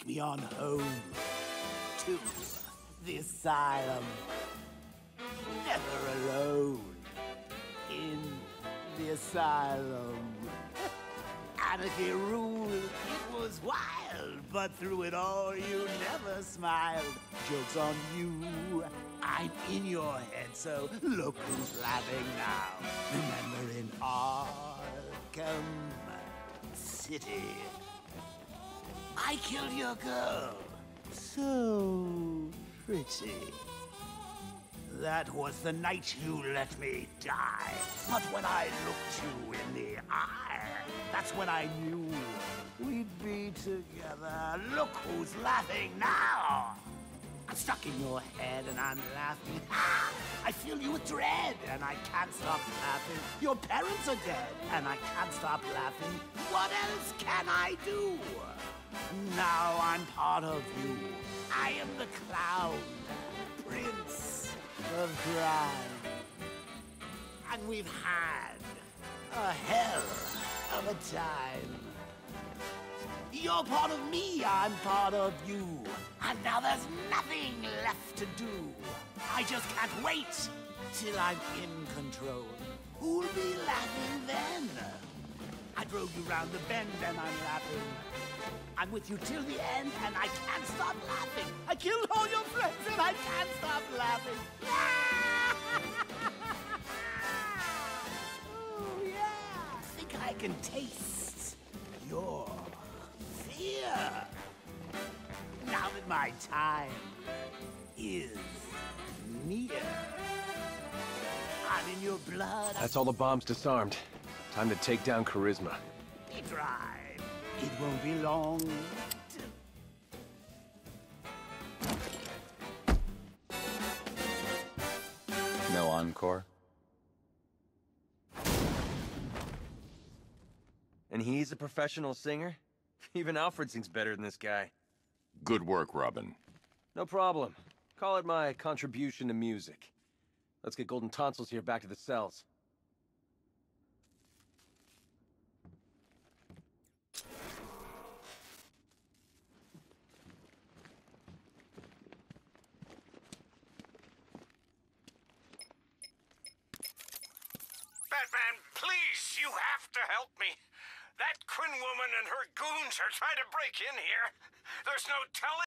take me on home to the asylum. Never alone in the asylum. Anarchy ruled, it was wild, but through it all you never smiled. Joke's on you, I'm in your head, so look who's laughing now. Remember in Arkham City, I killed your girl. So pretty. That was the night you let me die. But when I looked you in the eye, that's when I knew we'd be together. Look who's laughing now. I'm stuck in your head and I'm laughing. Ah, I fill you with dread and I can't stop laughing. Your parents are dead and I can't stop laughing. What else can I do? Now I'm part of you. I am the clown, prince of crime. And we've had a hell of a time. You're part of me, I'm part of you. And now there's nothing left to do. I just can't wait till I'm in control. Who'll be laughing then? I drove you round the bend and I'm laughing. I'm with you till the end and I can't stop laughing. I killed all your friends and I can't stop laughing. oh, yeah. I think I can taste your fear. Now that my time is near, I'm in your blood. That's all the bombs disarmed. Time to take down Charisma. Be dry. It won't be long. No encore? And he's a professional singer? Even Alfred sings better than this guy. Good work, Robin. No problem. Call it my contribution to music. Let's get Golden Tonsils here back to the cells. You have to help me. That Quinn woman and her goons are trying to break in here. There's no telling